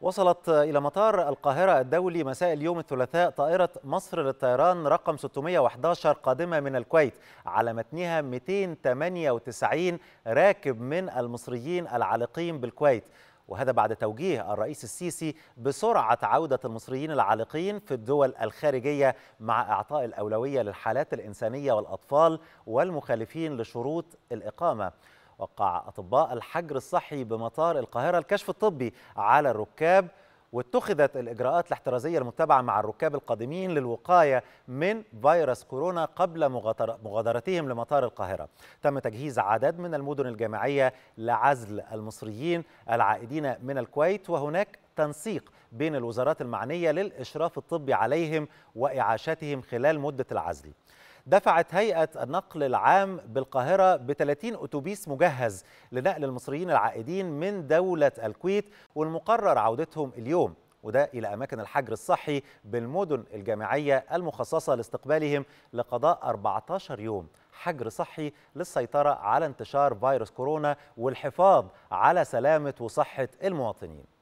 وصلت إلى مطار القاهرة الدولي مساء اليوم الثلاثاء طائرة مصر للطيران رقم 611 قادمة من الكويت على متنها 298 راكب من المصريين العالقين بالكويت. وهذا بعد توجيه الرئيس السيسي بسرعة عودة المصريين العالقين في الدول الخارجية مع إعطاء الأولوية للحالات الإنسانية والأطفال والمخالفين لشروط الإقامة. وقع أطباء الحجر الصحي بمطار القاهرة الكشف الطبي على الركاب واتخذت الإجراءات الاحترازية المتبعة مع الركاب القادمين للوقاية من فيروس كورونا قبل مغادرتهم لمطار القاهرة. تم تجهيز عدد من المدن الجامعية لعزل المصريين العائدين من الكويت وهناك تنسيق بين الوزارات المعنية للإشراف الطبي عليهم وإعاشتهم خلال مدة العزل. دفعت هيئة النقل العام بالقاهرة ب 30 أتوبيس مجهز لنقل المصريين العائدين من دولة الكويت والمقرر عودتهم اليوم وده إلى أماكن الحجر الصحي بالمدن الجامعية المخصصة لاستقبالهم لقضاء 14 يوم حجر صحي للسيطرة على انتشار فيروس كورونا والحفاظ على سلامة وصحة المواطنين.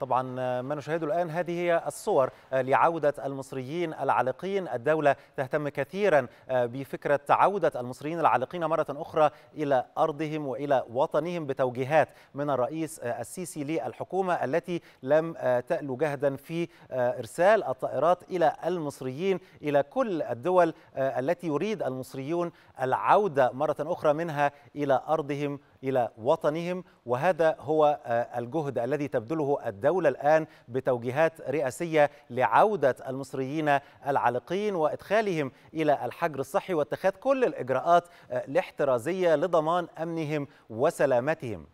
طبعا ما نشاهده الآن هذه هي الصور لعودة المصريين العالقين. الدولة تهتم كثيرا بفكرة عودة المصريين العالقين مرة أخرى إلى أرضهم وإلى وطنهم بتوجيهات من الرئيس السيسي للحكومة التي لم تألو جهدا في إرسال الطائرات إلى المصريين إلى كل الدول التي يريد المصريون العودة مرة أخرى منها إلى أرضهم إلى وطنهم وهذا هو الجهد الذي تبذله الدولة الآن بتوجيهات رئاسية لعودة المصريين العالقين وإدخالهم إلى الحجر الصحي واتخاذ كل الإجراءات الاحترازية لضمان أمنهم وسلامتهم.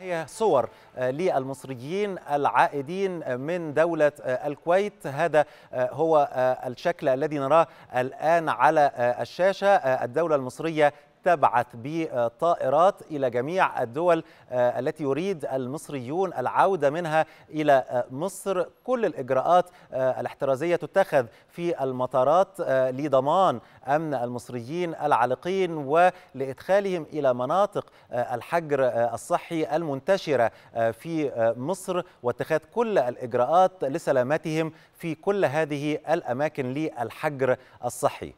هي صور للمصريين العائدين من دولة الكويت. هذا هو الشكل الذي نراه الآن على الشاشة. الدولة المصرية تبعث بطائرات إلى جميع الدول التي يريد المصريون العودة منها إلى مصر. كل الإجراءات الاحترازية تتخذ في المطارات لضمان أمن المصريين العالقين ولإدخالهم إلى مناطق الحجر الصحي المنتشرة في مصر. واتخاذ كل الإجراءات لسلامتهم في كل هذه الأماكن للحجر الصحي.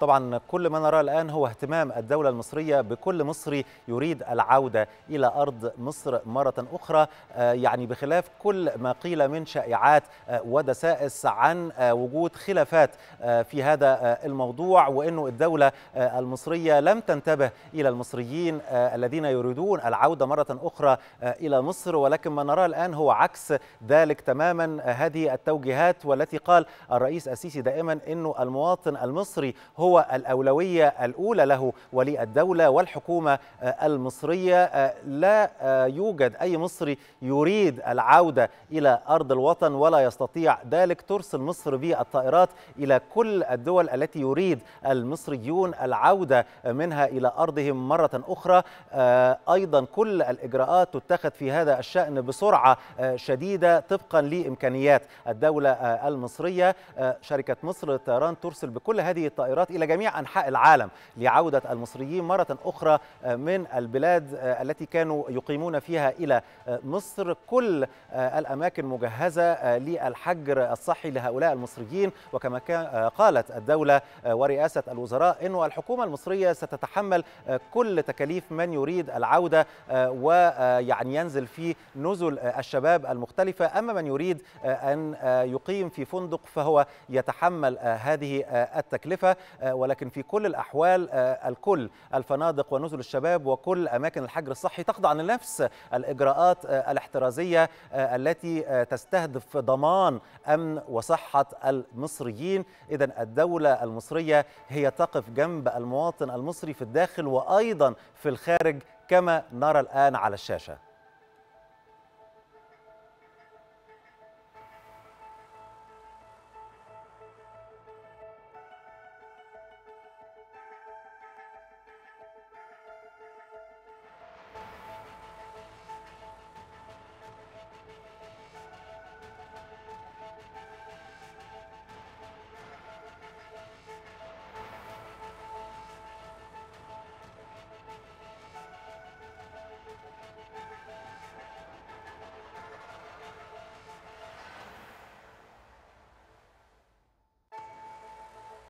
طبعا كل ما نراه الآن هو اهتمام الدولة المصرية بكل مصري يريد العودة إلى أرض مصر مرة أخرى يعني بخلاف كل ما قيل من شائعات ودسائس عن وجود خلافات في هذا الموضوع وأنه الدولة المصرية لم تنتبه إلى المصريين الذين يريدون العودة مرة أخرى إلى مصر. ولكن ما نراه الآن هو عكس ذلك تماما هذه التوجيهات والتي قال الرئيس السيسي دائما أنه المواطن المصري هو الأولوية الأولى له وللدولة والحكومة المصرية لا يوجد أي مصري يريد العودة إلى أرض الوطن ولا يستطيع ذلك. ترسل مصر بالطائرات إلى كل الدول التي يريد المصريون العودة منها إلى أرضهم مرة أخرى. أيضا كل الإجراءات تتخذ في هذا الشأن بسرعة شديدة طبقا لإمكانيات الدولة المصرية. شركة مصر للطيران ترسل بكل هذه الطائرات إلى جميع أنحاء العالم لعودة المصريين مرة أخرى من البلاد التي كانوا يقيمون فيها إلى مصر. كل الأماكن مجهزة للحجر الصحي لهؤلاء المصريين. وكما قالت الدولة ورئاسة الوزراء أنه الحكومة المصرية ستتحمل كل تكاليف من يريد العودة ويعني ينزل في نزل الشباب المختلفة. أما من يريد أن يقيم في فندق فهو يتحمل هذه التكلفة ولكن في كل الأحوال الكل الفنادق ونزل الشباب وكل أماكن الحجر الصحي تخضع لنفس الإجراءات الاحترازية التي تستهدف ضمان أمن وصحة المصريين. إذا الدولة المصرية هي تقف جنب المواطن المصري في الداخل وأيضا في الخارج كما نرى الآن على الشاشة.